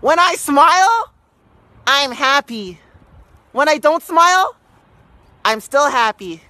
When I smile, I'm happy. When I don't smile, I'm still happy.